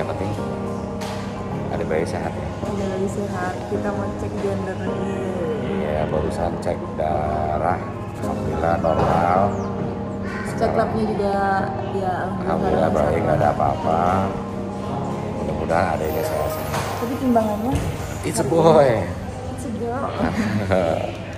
yang penting ada bayi sehat ya. Ada lagi sehat. Kita mau cek gender iya barusan cek darah. Alhamdulillah normal. Cek labnya juga ya alhamdulillah. Ada baik nggak ada apa-apa. Mudah-mudahan ada ini sehat Tapi timbangannya? It's a boy. It's a girl.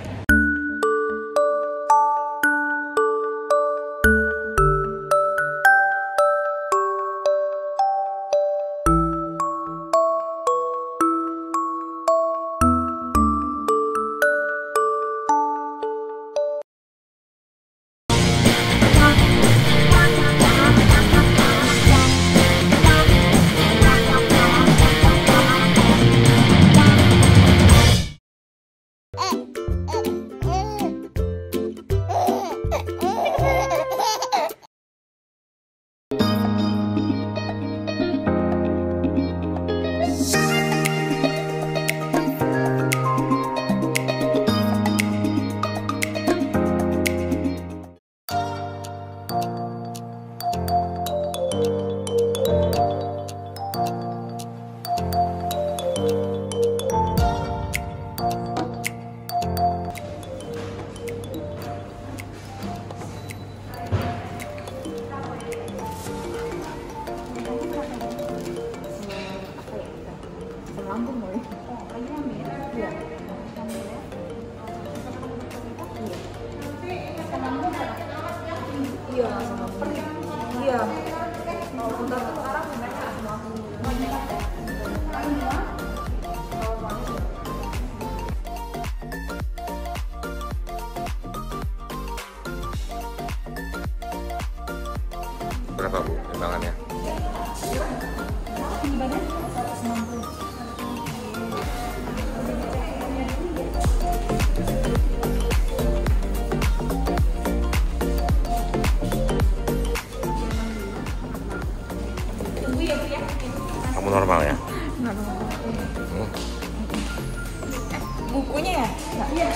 normal ya Hmm. bukunya ya? Iya.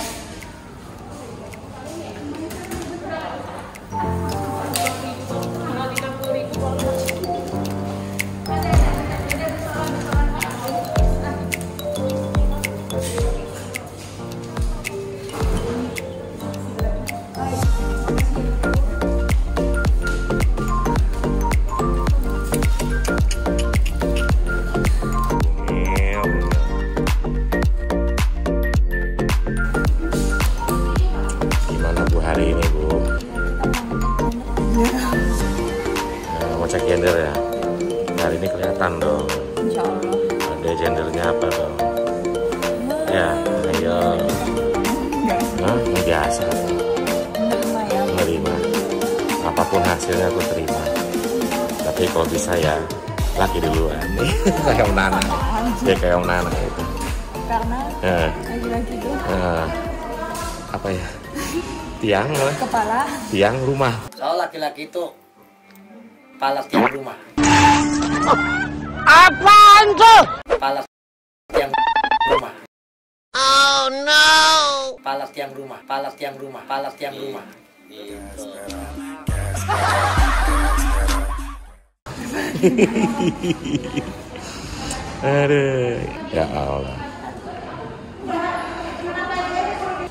Karena Eh, laki-laki itu eh, apa ya? Tiang lah. kepala Tiang rumah. Soal laki-laki itu kepala tiang rumah. Apaan tuh? Kepala tiang rumah. Oh no! Kepala tiang rumah. Kepala tiang rumah. Kepala tiang rumah. Aduh, ya Allah.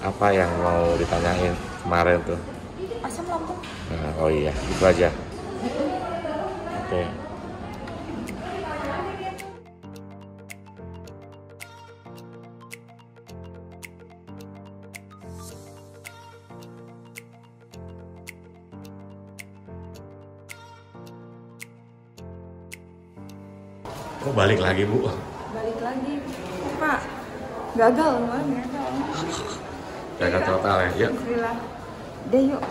Apa yang mau ditanyain kemarin tuh? asam lambung. Nah, oh iya, itu aja. Oke. Kok balik lagi, Bu? Balik lagi. Pak, gagal kemarin gagal. Gagal total ya. Yuk. Deh yuk.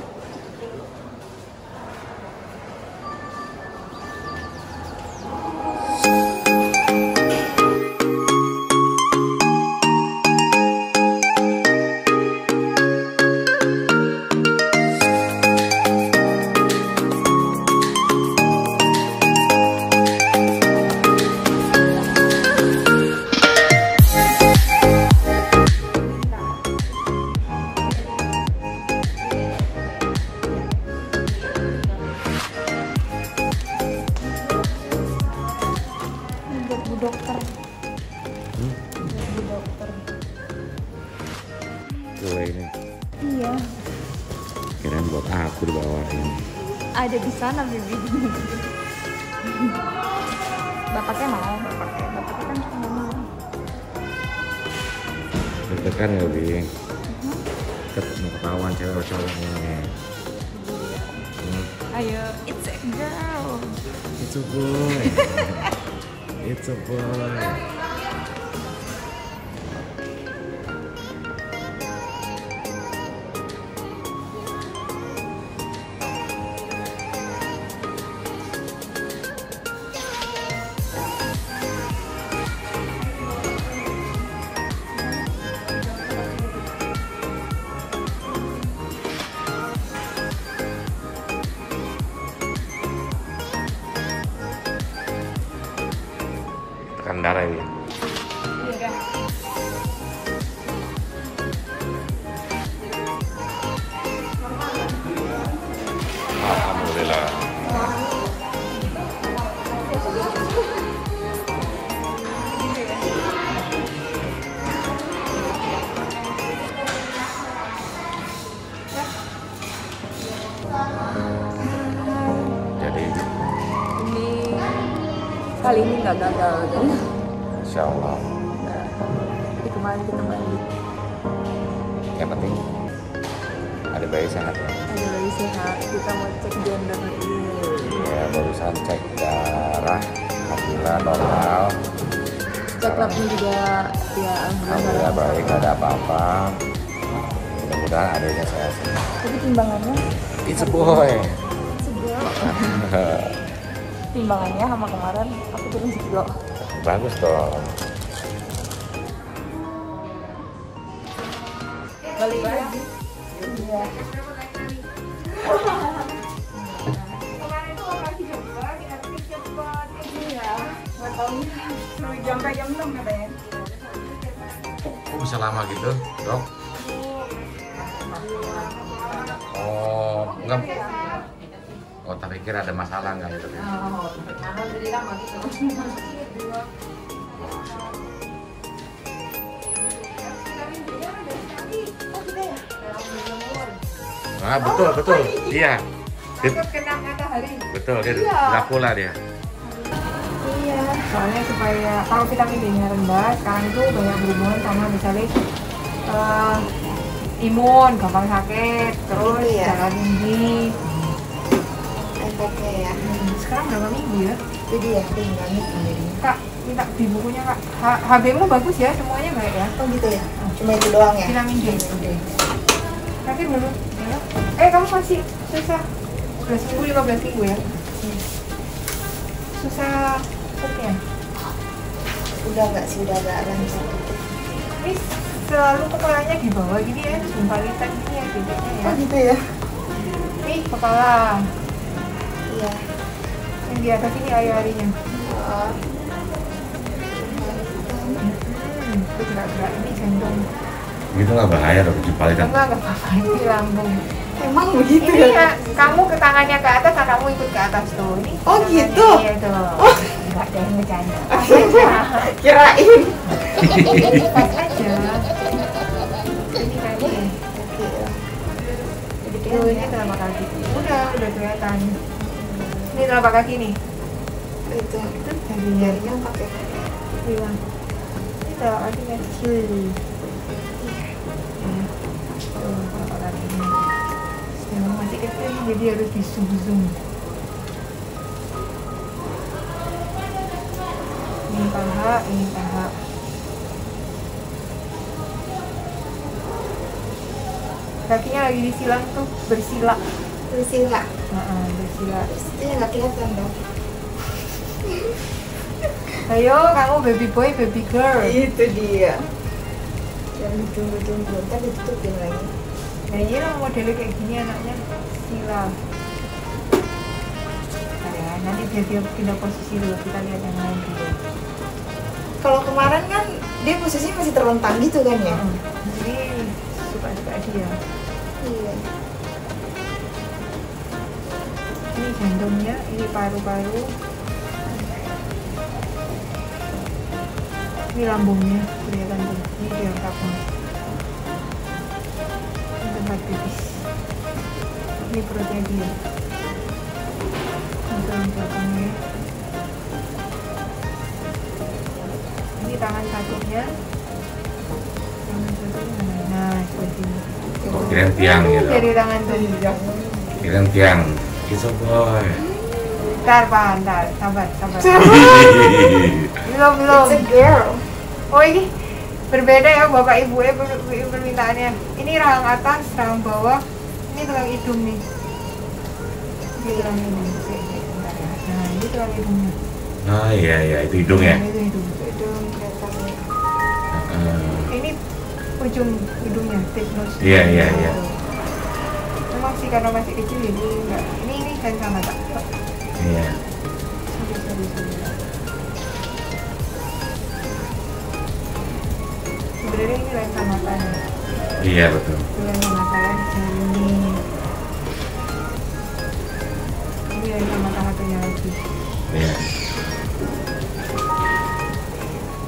It's nggak gagal kan? insya Allah. Jadi kemarin kita mandi. Yang penting ada bayi sehat ya. Ada lagi sehat. Kita mau cek gender ini. Ya, barusan cek darah, alhamdulillah normal. Cek labnya juga ya Alhamdulillah baik, nggak ada apa-apa. Mudah-mudahan adanya sehat. Tapi timbangannya It's a boy. sekilo. timbangannya sama kemarin aku turun sekilo. Bagus dong. Balik lagi. Iya. Jam jam 6 katanya. Kok bisa lama gitu, dok? Oh, enggak. Oh, pikir ada masalah nggak gitu? Ah, betul, betul. Iya. Dia- Takut kena matahari. betul, dia Iya. Dracula dia. Iya. Soalnya supaya kalau vitamin D-nya rendah, sekarang itu banyak berhubungan sama misalnya eh, imun, gampang sakit, terus Gitu ya? darah tinggi. Efeknya ya Hmm, sekarang berapa minggu ya? itu dia tinggal nih Kak, minta di bukunya kak. HB-mu bagus ya, semuanya baik ya. oh gitu ya cuma itu doang ya Vitamin D. Nanti dulu. ya. Eh kamu masih susah 11 minggu 15 minggu ya? Susah pupnya. udah nggak sih udah agak lancar Ini selalu kepalanya di bawah gini ya, jumpalitan gini ya bibirnya ya. oh gitu ya Nih kepala, iya yang di atas ini air-airnya. oh. Hmm, itu gerak-gerak ini jantung. Gitu nggak bahaya dok, jepal itu. Enggak, enggak apa-apa, ini lambung. emang begitu Ini ya ya, kamu ke tangannya ke atas, anakmu ikut ke atas tuh. Ini Oh, gitu? Iya tuh. Enggak ada yang bercanda. Kirain Pas aja. Ini kayak gini. Tuh, ini telapak kaki. Udah, udah kelihatan. Ini telapak kaki nih. itu Itu jarinya. jarinya pakai Bilang. Ini telapak telapak kakinya. Memang masih kecil, jadi harus di zoom zoom. Ini paha, ini paha. Kakinya lagi disilang tuh, bersila. bersila Heeh, bersila. itu nggak kelihatan dong Ayo, kamu baby boy, baby girl. itu dia jangan ditunggu-tunggu ntar ditutupin lagi Nah, ini lah modelnya kayak gini anaknya sila. Nah, ya, nanti biar dia pindah posisi dulu, kita lihat yang lain dulu. kalau kemarin kan dia posisinya masih terlentang gitu kan ya Hmm, Jadi suka-suka dia. iya Jantungnya, ini paru-paru. ini lambungnya kelihatan tuh. Ini dia kapal ini tempat pipis. Ini perutnya dia. Ini tulang belakangnya ini tangan satunya. Tangan satunya nah seperti ini Oh, kirain tiang gitu. dari tangan tuh. Kirain tiang. A boy. ntar pak ntar sabar sabar belum belum It's a girl. Oh ini berbeda ya bapak ibu ya per- per- permintaannya. Ini rahang atas, rahang bawah. Ini tulang hidung nih. Ini tulang hidung. Ya. Nah ini tulang hidungnya. Oh iya iya itu hidung ya. Nah, itu hidung. Hidung kelihatan ya. Heeh. Ini ujung hidungnya, tip nose. Iya, iya, iya. Memang sih karena masih kecil jadi enggak. Ini ini kan sama tak. Iya. Sorry, sorry, sorry. Sebenarnya ini. Iya betul. ya ini ini satunya lagi Iya.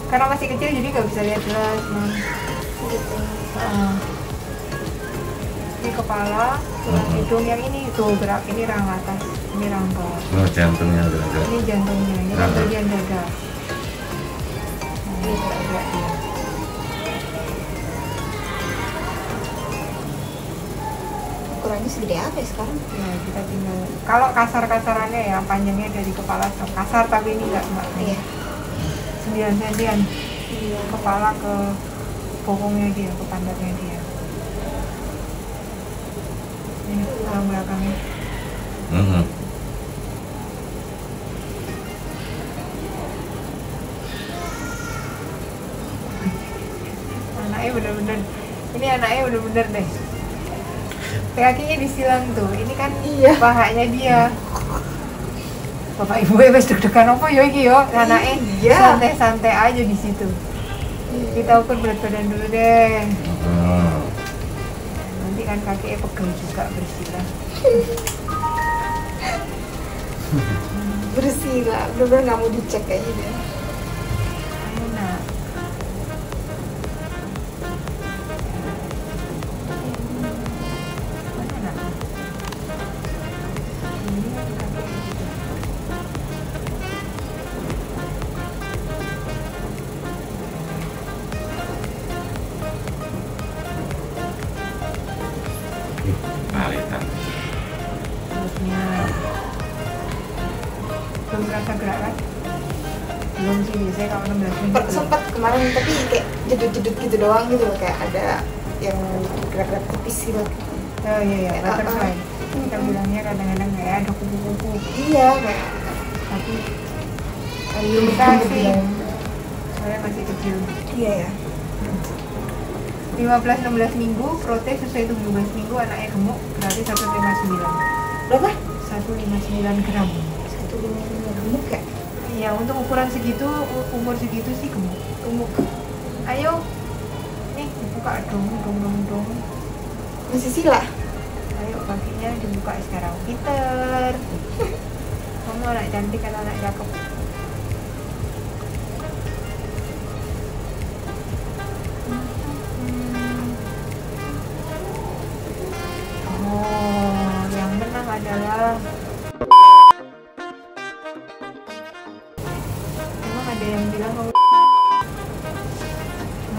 karena masih kecil jadi nggak bisa lihat jelas mam Gitu. Ini kepala tulang Mhm. hidung yang ini tuh gerak ini rahang atas ini rahang bawah Oh jantungnya gerak-gerak. ini jantungnya ini bagian dada ini gerak-gerak dia Ukurannya segede apa ya sekarang? ya kita tinggal kalau kasar-kasarannya ya panjangnya dari kepala sampai kasar tapi ini nggak nggak Iya. 9 sentian kepala ke bokongnya dia ke pantatnya dia tulang belakangnya Mhm. anaknya bener-bener ini anaknya bener-bener deh kakinya disilang tuh ini kan Iya. pahanya dia bapak ibu ya wes deg-degan apa ya iki yo anaknya Iya. santai-santai aja di situ kita ukur berat badan dulu deh Oh. Kan kakinya pegel juga bersila Bersih lah, bener-bener nggak mau dicek kayaknya doang gitu loh kayak ada yang gerak-gerak tipis gitu. Oh iya iya, Kayak, butterfly. uh, Kita bilangnya kadang-kadang kayak ada kupu-kupu, Iya kayak tapi belum kita sih soalnya masih kecil. Iya ya. 15-16 minggu, protein sesuai 17 minggu anaknya gemuk berarti 159 Berapa? 159 gram Satu lima lima gemuk ya? ya untuk ukuran segitu, umur segitu sih gemuk Gemuk. ayo dibuka dong, dong, dong, dong Masih sila. ayo kakinya dibuka sekarang. Pinter. Kamu anak cantik atau anak cakep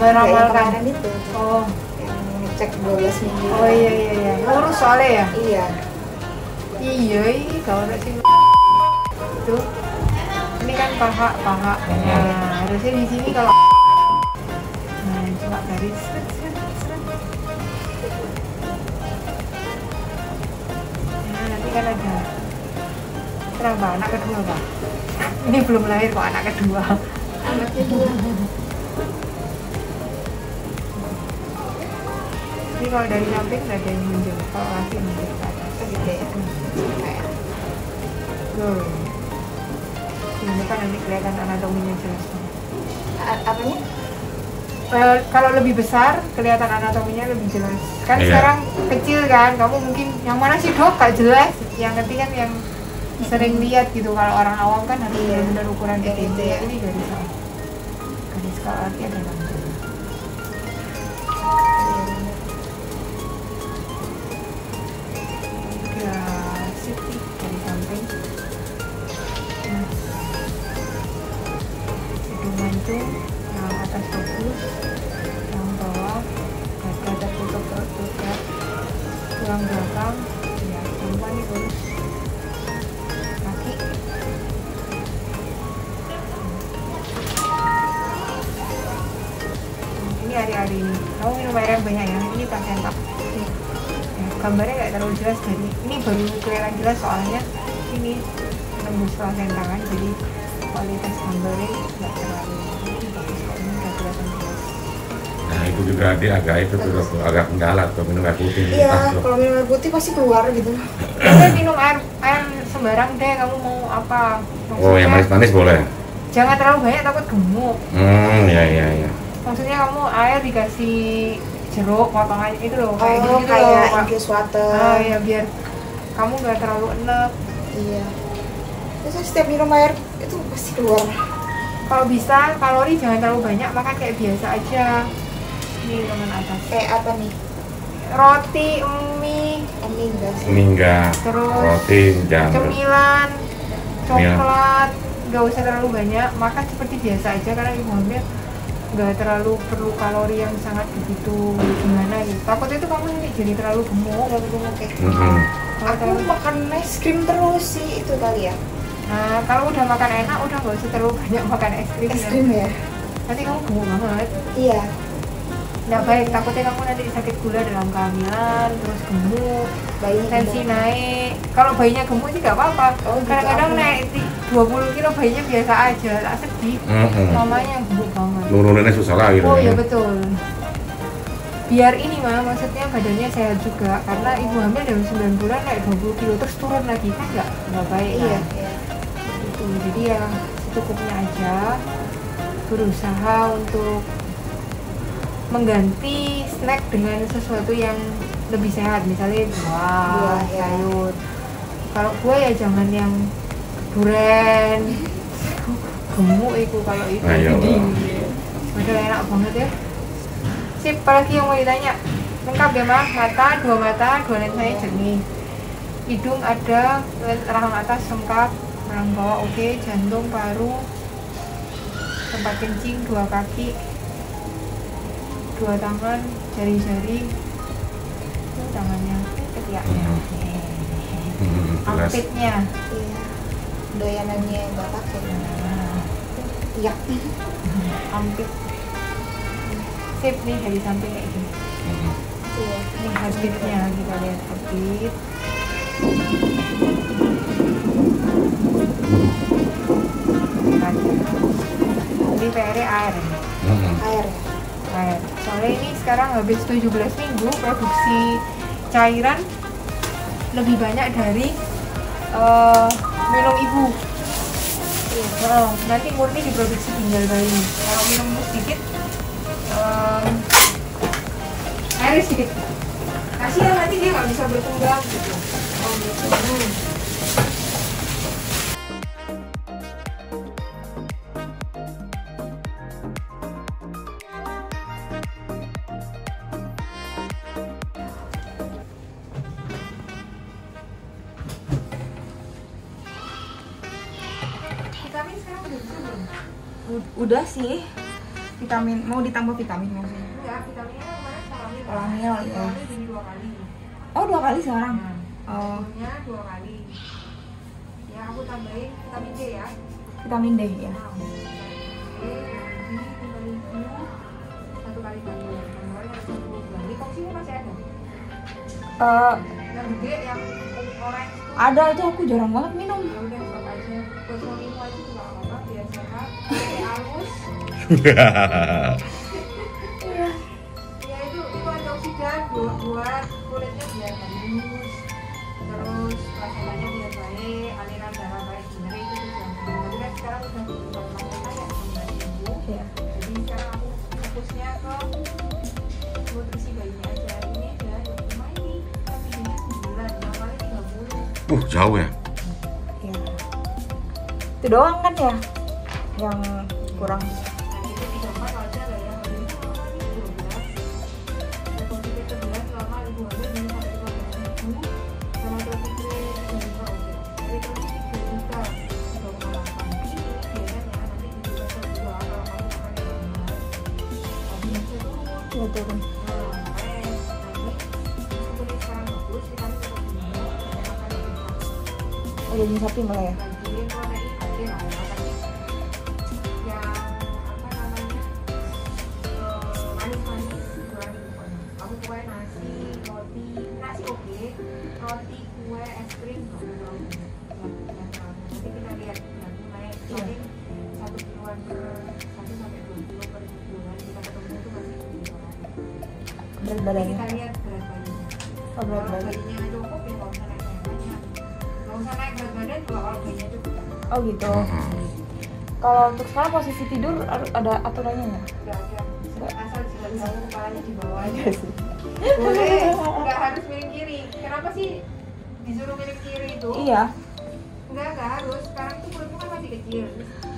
meramalkan itu. Oh, Yang ngecek 12 minggu. oh iya iya iya. Lurus soalnya ya? Iya. Iya, kalau ada sih itu ini kan paha paha. Nah, harusnya di sini kalau nah coba garis seret, seret, seret. Nah, nanti kan ada terang anak kedua pak ini belum lahir kok anak kedua Anaknya dua. Ini kalau dari samping nggak ada yang menjauh kalau laki menjauh ke atas Gitu ya. Kayak Tuh. ini kan nanti kelihatan anatominya jelas banget a- apanya? Eh, kalau lebih besar kelihatan anatominya lebih jelas kan Iya. sekarang kecil kan kamu mungkin yang mana sih dok gak jelas yang ngerti kan yang sering lihat gitu kalau orang awam kan harus Iya. benar-benar ukuran gede ya. ini gak bisa garis kaki ada mancung yang atas fokus yang bawah dada tertutup juga tulang belakang ya semua nih lurus kaki. Ini hari-hari ini. Kamu minum air yang banyak ya? Ini placenta ya, gambarnya nggak terlalu jelas jadi ini baru kelihatan jelas soalnya ini nembus placenta kan jadi kualitas gambarnya nggak terlalu Itu juga dia agak itu tuh agak kendala tuh minum air putih. Iya, kalau minum air putih pasti keluar gitu. Udah minum air air sembarang deh kamu mau apa Oh yang manis-manis boleh. jangan terlalu banyak takut gemuk Hmm ya ya ya. maksudnya kamu air dikasih jeruk potongan itu loh kayak Oh, gitu kayak loh water. ah ya biar kamu nggak terlalu enek Iya. Terus setiap minum air itu pasti keluar. kalau bisa kalori jangan terlalu banyak makan kayak biasa aja ini lengan atas Kayak apa nih? roti mie Oh, mie enggak sih. Mingga, Terus roti, jam. cemilan coklat nggak usah terlalu banyak makan seperti biasa aja karena ibu hamil nggak terlalu perlu kalori yang sangat begitu gimana gitu takutnya itu kamu nanti jadi terlalu gemuk Terlalu gemuk ya. Mm-mm. Kalau Aku terlalu- makan es krim terus sih itu kali ya. nah kalau udah makan enak udah nggak usah terlalu banyak makan es krim Es ya. krim ya. nanti kamu gemuk banget Iya. Nggak baik takutnya kamu nanti sakit gula dalam kehamilan terus gemuk Bayi tensi gemuk. naik kalau bayinya gemuk sih nggak apa-apa Oh, gitu. kadang-kadang Aku- naik ti- 20 kilo bayinya biasa aja tak sedih Mm-mm. mamanya yang gemuk banget Nuruninnya susah lagi. oh tuh, iya ya. betul biar ini mah maksudnya badannya sehat juga karena ibu hamil dalam 9 bulan naik 20 kilo terus turun lagi kan nggak nggak baik Iya, kan? iya. itu jadi ya secukupnya aja berusaha untuk mengganti snack dengan sesuatu yang lebih sehat misalnya buah, Buah, ya. sayur. Kalau buah ya jangan yang duren. Gemuk itu kalau itu. Ayo. padahal enak banget ya. Sip apalagi yang mau ditanya? Lengkap ya mah mata dua mata dua lensanya jernih. Hidung ada rahang atas lengkap rahang bawah oke. Jantung paru tempat kencing dua kaki dua tangan jari-jari itu tangannya ketiaknya Mm, jelas. armpitnya Iya. Doyanannya yang gak pakai. nah, Iya. armpit sip nih dari samping kayak gini. Iya. ini heartbeatnya kita lihat heartbeat ini PR air. Mm-mm. Air ya. air soalnya ini sekarang habis 17 minggu produksi cairan lebih banyak dari eh, minum ibu. Nah, nanti murni diproduksi ginjal bayi. Kalau minum sedikit em, air sedikit. Kasihan nanti dia nggak bisa berkembang gitu. Oh gitu. Hmm. Udah sih. Vitamin mau ditambah vitamin maksudnya. enggak vitaminnya kemarin ya. polamil jadi dua kali Oh dua kali sekarang. Nah, Oh dua kali. Ya aku tambahin vitamin D ya. vitamin D ya. Nah, D, ini vitamin Q, satu kali batu. Kemarin ada 10 bulan. Di toksimu masih ada? Eh, Yang gede, yang orange ada itu aku jarang banget minum. Ya udah stop aja. Fosforimu aja juga Ya itu itu antioksidan buat buat kulitnya biar halus. Terus rasanya biar baik, aliran darah baik sebenarnya itu tujuan. Kan sekarang udah udah pakai ya minggu. Iya. Jadi sekarang aku fokusnya ke nutrisi bayinya aja. Ini ada cuma ini tapi ini sembilan, yang tiga puluh. Uh jauh ya. Itu doang kan ya yang kurang. Oh, daging sapi malah ya. Kalau untuk sekarang posisi tidur ada aturannya nggak? Gak ada. Asal jangan selalu kepalanya di bawah aja. Sih. Boleh, nggak harus miring kiri. Kenapa sih disuruh miring kiri itu? Iya. Enggak, nggak harus. Sekarang itu perutmu kan masih kecil.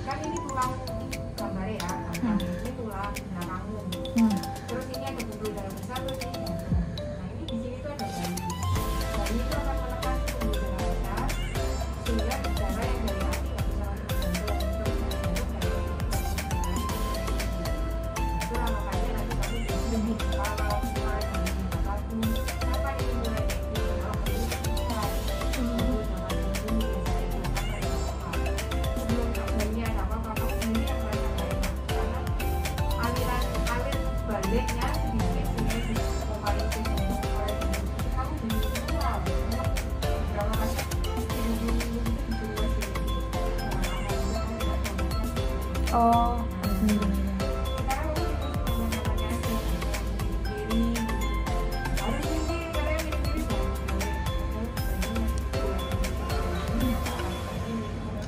Kan ini tulang gambarnya ya. Hmm. Ini tulang belakangmu. Hmm. Terus ini ada bubur dalam besar,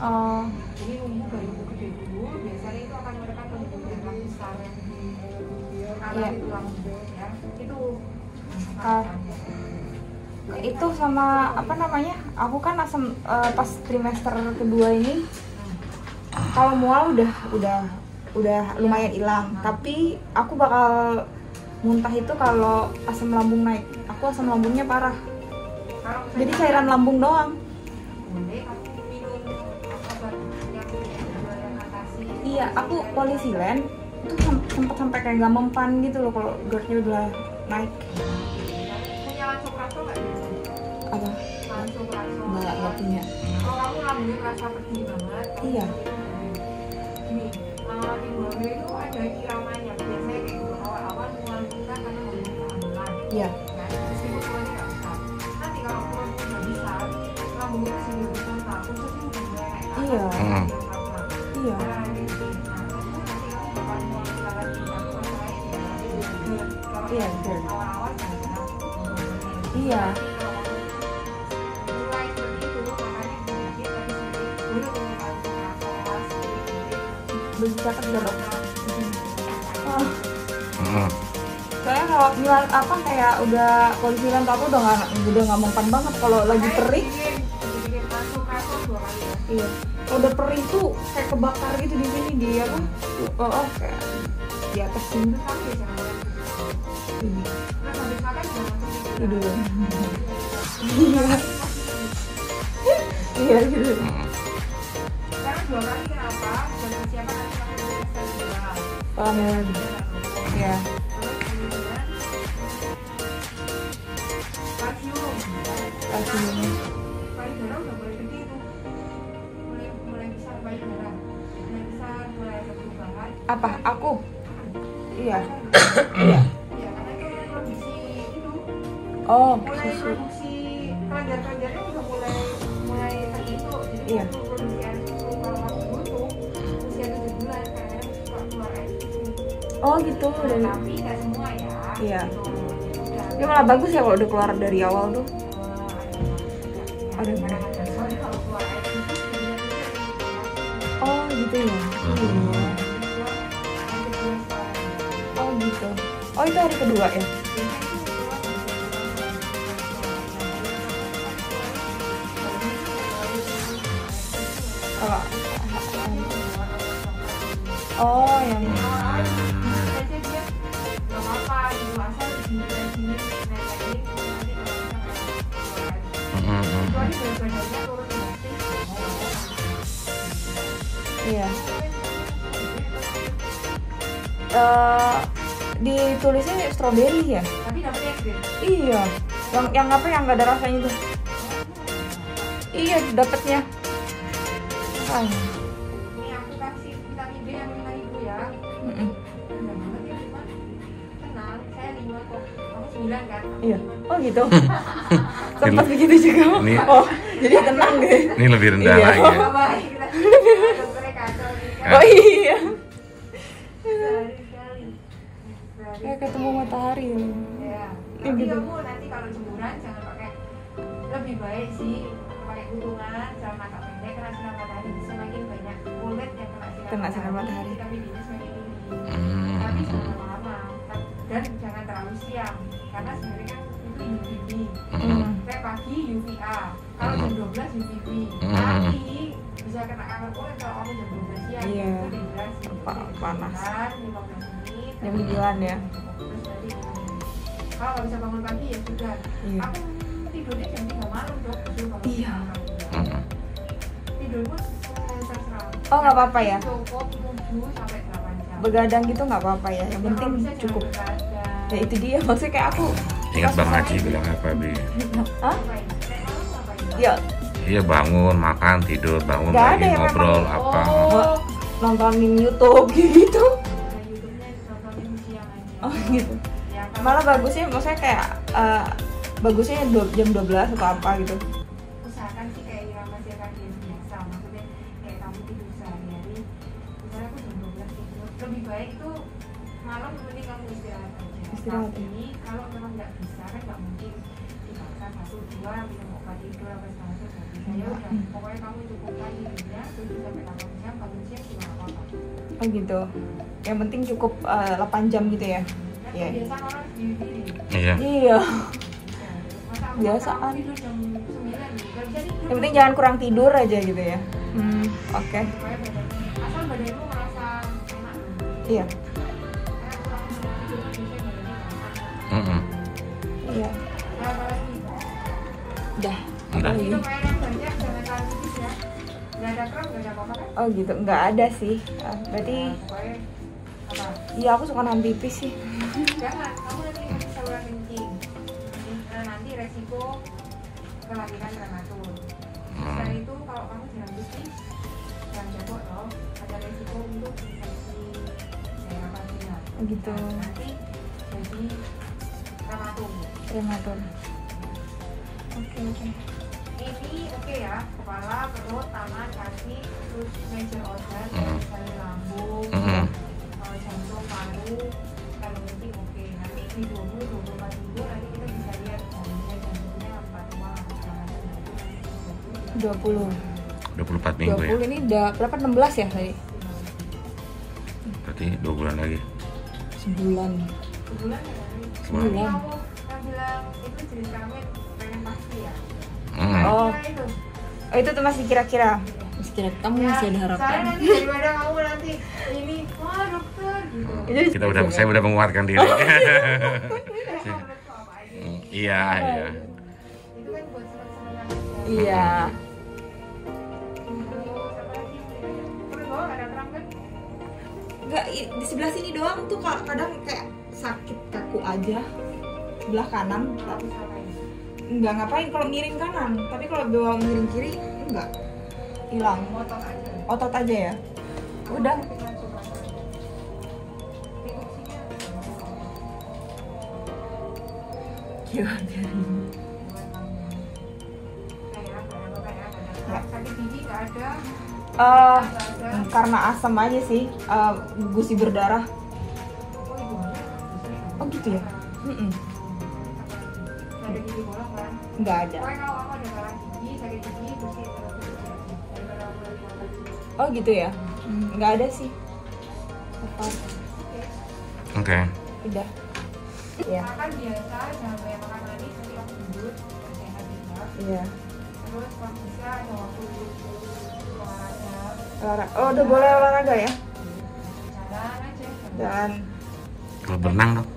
Oh. jadi nunggu bayi gede dulu biasanya itu akan menekan pembuluh darah besar karena Iya. itu lambung ya itu Ah. Itu sama apa namanya? Aku kan asam eh, pas trimester kedua ini kalau mual udah udah udah lumayan hilang, tapi aku bakal muntah itu kalau asam lambung naik. Aku asam lambungnya parah. Jadi cairan lambung doang. Iya, aku polisilen itu sem- sempet sampai kayak gak mempan gitu loh kalau GERD-nya udah naik. punya langsung raso nggak Apa? langsung raso Nggak, nggak punya. kalau kamu lambungnya merasa pedih banget Iya. gini itu ada iramanya biasanya kayak gitu awal-awal muntah karena Iya. Nah, nggak. Nanti kalau itu mulai naik atas, Iya. Iya. Dok? Oh. Mm-mm. Soalnya kalau bilang apa kayak udah polisilen tuh aku udah nggak udah nggak mempan banget kalau lagi perih. ya. Iya. Kalau udah perih tuh kayak kebakar gitu di sini di apa? Oh, oh kayak di atas sini. Ini. Terus habis makan Tidur. Iya. Iya gitu. Mm-mm. Karena dua kali kenapa? Buat persiapan tes dua. Paham ya? Iya. Terus kemudian kalsium. Kalsium. Oh, Mulai susu. produksi kelenjar-kelenjarnya udah mulai mulai terbentuk. Jadi Iya. produksi air susu kalau kamu butuh usia tujuh bulan kadang-kadang suka keluar air susu. Oh gitu dari. tapi nggak semua ya Iya. Gitu. Udah, Ya malah bagus ya kalau udah keluar dari awal tuh. eh, ada mana. Oh gitu ya. Setelah Oh gitu. Oh itu hari kedua ya? Turun drastis iya. Eh ditulisnya strawberry ya? Tapi dapetnya es krim. iya. Yang yang apa yang nggak ada rasanya itu iya dapatnya ah, Kan? Iya. Oh gitu. Sempat begitu juga. Ini, oh, jadi tenang deh. Ini lebih rendah iya. lagi. Oh, oh iya. Kayak ketemu matahari. Iya. iya Tapi gitu. kamu nanti kalau jemuran jangan pakai lebih baik sih pakai gulungan, sama kak pendek karena sinar matahari semakin banyak kulit yang kena sinar matahari. Kena sinar matahari. Tapi semakin tinggi. Hmm. Tapi dan jangan terlalu siang karena sebenarnya kan itu UVB. Hmm. Kayak pagi UVA, kalau jam 12 UVB. Hmm. Tapi bisa kena kanker kulit kalau kamu jam 12 siang. Iya. Itu dehidrasi. Pa- panas. Kan, 15 menit. Jam 9 ya. Terus kalau nggak bisa bangun pagi ya sudah. Iya. Aku tidurnya jam 3 malam dok. Iya. malam. Tidurku eh, terserah. Oh, nggak apa-apa ya? Cukup 7 sampai 8 jam. Begadang gitu nggak apa-apa ya. Yang Ya, penting cukup. ya itu dia. Maksudnya kayak aku Ingat Bang Haji bilang apa, Bi? Hah? Ya. Iya bangun, makan, tidur, bangun Nggak lagi ada yang ngobrol apa. Oh. nontonin YouTube gitu. Nah, oh gitu. Ya, malah bagusnya maksudnya kayak eh, bagusnya jam 12 atau apa gitu Istirahat, tapi kalau memang nggak bisa kan nggak mungkin dipaksa satu dua minum obat tidur apa segala macam nggak bisa. Ya udah pokoknya kamu cukupkan tidurnya 7 sampai 8 jam bangun siang nggak apa-apa. Oh gitu. Yang penting cukup eh, 8 jam gitu ya? Kan Iya. biasa orang diri diri Iya. iya. Aku Biasaan. kamu tidur jam 9 nggak bisa tidur. Yang penting jangan kurang tidur aja gitu ya. Hmm oke. Badan asal badanmu merasa enak. Iya ada apa-apa kan oh gitu. Nggak ada sih. Ah, berarti iya aku suka nahan pipis sih. Jangan kamu nanti resiko kelahiran prematur selain itu kalau kamu jalan bisnis jangan jabok loh ada resiko untuk infeksi daerah vagina gitu. Nah, nanti prematur prematur oke oke ini oke ya kepala perut tangan kaki terus major organ Hmm. misalnya lambung Mm-mm. eh, jantung paru kalau penting oke nanti di 20 24 minggu nanti kita bisa lihat jantungnya jantungnya apa itu nanti 20 24 minggu ya. 20 ini udah berapa 16 ya tadi Berarti 2 bulan lagi. sebulan sebulan ya kan Sebulan. Pengen pasti ya? Hmm. Oh. Itu? Oh itu tuh masih kira-kira. Masih kira kamu Ya, masih ada harapan. soalnya nanti daripada kamu nanti ini wah dokter gitu. Jadi- Kita udah saya udah menguatkan diri. Aja. Iya, iya. kan iya. Ada kram kan? Enggak, i- di sebelah sini doang tuh ka- kadang kayak sakit kaku aja sebelah kanan Nggak main. enggak ngapain kalau miring kanan tapi kalau bawa miring kiri enggak hilang Motor aja. otot aja ya udah nggak Nggak ada. karena asam aja sih eh, gusi berdarah Oh, gitu ya Mm-mm. Nggak ada gigi bolong kan? nggak ada Pokoknya kalau kamu gigi, sakit gigi, terus oh gitu ya Hmm, nggak ada sih Oke. Oke. udah ya Makan biasa, jangan banyak makan manis, nanti kamu gendut, nggak sehat juga. iya Terus kalau bisa ada waktu olahraga, Olara- oh udah boleh olahraga ya jalan aja. dan Kalau berenang dong.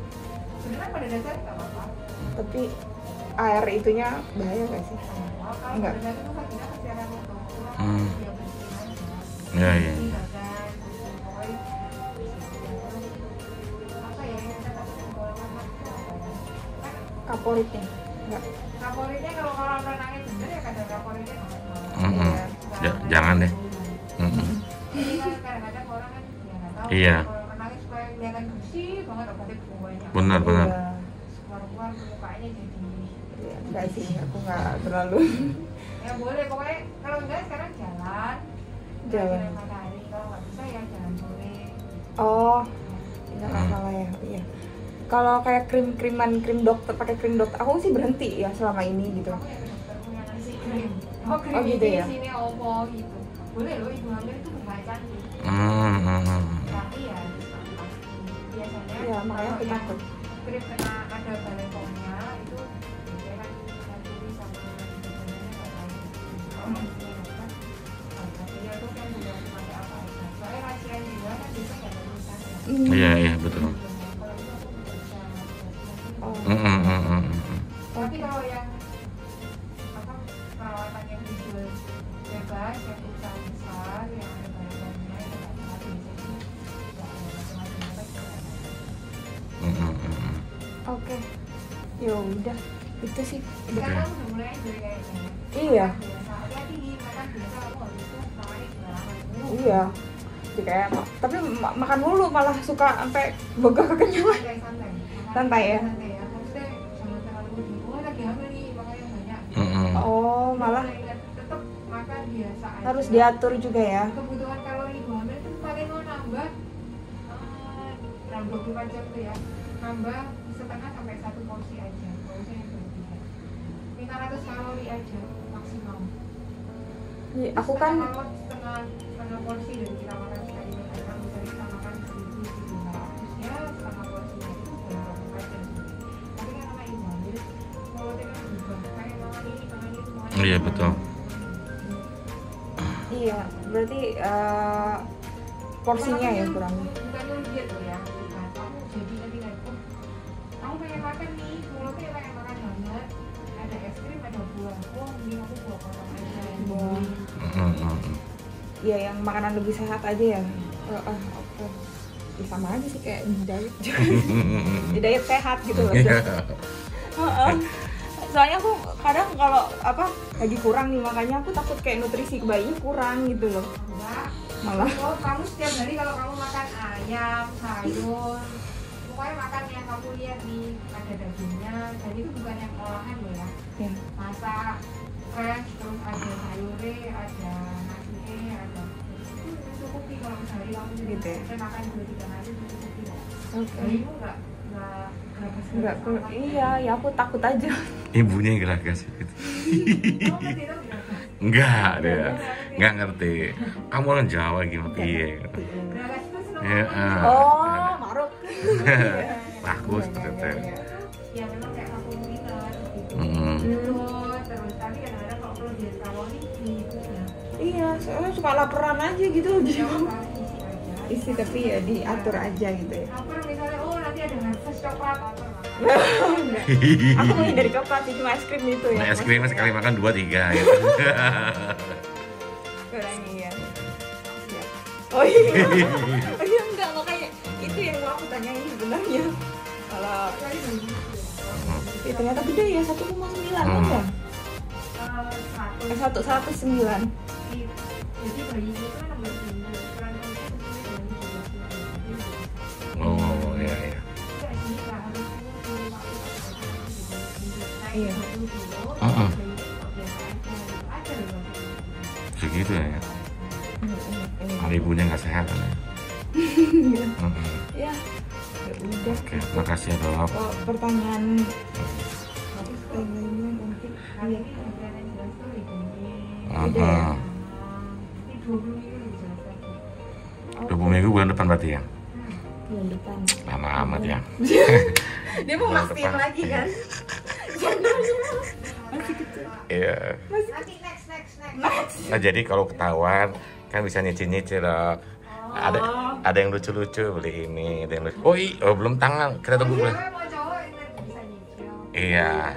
Sebenarnya pada dasarnya nggak apa-apa. tapi air itunya bahaya gak sih Enggak. Hmm. Ya ya yang kata favoritnya nggak favoritnya kalau orang renangnya bener ya kadang. Ja- jangan deh. Kadang-kadang orang kan nggak tahu Iya. kalau renangnya supaya kelihatan bersih banget obatnya banyak Benar, benar. Iya. keluar-keluar mukanya jadi Iya, nggak sih aku nggak terlalu ya boleh pokoknya kalau enggak sekarang jalan Jalan. Matahari kalau nggak bisa ya jalan sore oh nggak Hmm. salah ya iya kalau kayak krim kriman krim dokter pakai krim dokter aku sih berhenti ya selama ini gitu kamu ya ke dokter punya nasi krim oh krim Oh, gitu ini ya? sini opo gitu boleh loh ibu hamil itu nggak cantik Hmm, hmm, hmm. tapi ya biasanya Iya, makanya aku takut. krim kena ada balekonya itu Iya, iya, betul. aku nggak bisa Oh. Hmm, hmm, hmm, hmm, hmm. tapi kalau yang apa perawatan yang dijual bebas yang usaha besar yang macam-macam oke ya udah itu sih sekarang udah mulai dari kayak tapi ma- makan mulu malah suka sampai bogah kekenyangan santai santai. Makan Santai ya? santai ya. Maksudnya jangan terlalu oh lagi hamil nih makanya banyak. Hmm. oh malah tetap makan biasa aja. harus diatur juga ya? Kebutuhan kalori ibu hamil itu paling mau nambah eh, dalam 24 jam tuh ya. Nambah setengah sampai satu porsi aja. Porsi yang berlebihan 500 kalori aja maksimal Iya, aku kan kalau setengah setengah porsi dari kita makan sekali makan misalnya kita makan seribu seribu lima ratus ya setengah porsinya itu dalam 24 jam tapi sama ibu hamil mulutnya berubah kayak makan ini makan itu makan Iya, betul. iya berarti eh, porsinya ya kurang Iya yang makanan lebih sehat aja ya. Oke. Ya, sama aja sih kayak diet. Di diet sehat gitu loh. Iya. Heeh. soalnya aku kadang kalau apa lagi kurang nih makanya aku takut kayak nutrisi bayi kurang gitu loh. Enggak. Malah. Oh kamu setiap hari kalau kamu makan ayam sayur pokoknya makan yang kamu lihat nih ada dagingnya dan itu bukan yang olahan loh ya. Ya masak nggak berapa nggak ku- iya ya aku takut aja Ibunya yang geragas gitu. Enggak dia. Enggak ngerti. Kamu orang Jawa gimana piye? berapa itu seneng Ya, banget. ah. oh maruk Bagus ternyata. ya memang kayak kamu minat gitu Hmm. terus terus tapi kadang-kadang kalau perlu diet kalori di itu ya iya soalnya suka laparan aja gitu di jangan isi tapi ya diatur aja gitu ya. Lapar misalnya oh nanti ada harvest coklat. Aku menghindari coklat cuma es krim itu ya. Nah, es krim sekali makan dua tiga gitu. kurangi ya Siap. oh iya. Oh iya enggak makanya itu yang mau aku tanyain sebenarnya. Kalau ya, ternyata gede ya 1,9 kan Hmm. ya Eh, eh, satu satu satu sembilan jadi bayi itu kan Iya. Heeh. Segitu ya. Ada ibunya nggak sehat kan ya. Hmm. ya ya udah Oke, makasih ya Dok. kalau pertanyaan pertanyaannya nanti iya Heeh. ya. Dua puluh minggu bulan depan berarti ya. bulan depan Lama amat ya. dia mau mastiin lagi kan Iya. Nanti next next next. Nah jadi kalau ketahuan kan bisa nyicil-nyicil dok. Ada ada yang lucu-lucu beli ini, ada yang lucu. Oh, oh belum tangan, kita tunggu dulu. Bisa nyicil. Iya.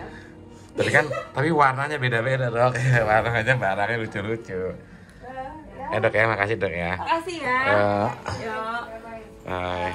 Tapi kan, tapi warnanya beda-beda dok. warnanya barangnya lucu-lucu. Eh dok ya, makasih dok ya. makasih ya Ya, Yuk. bye.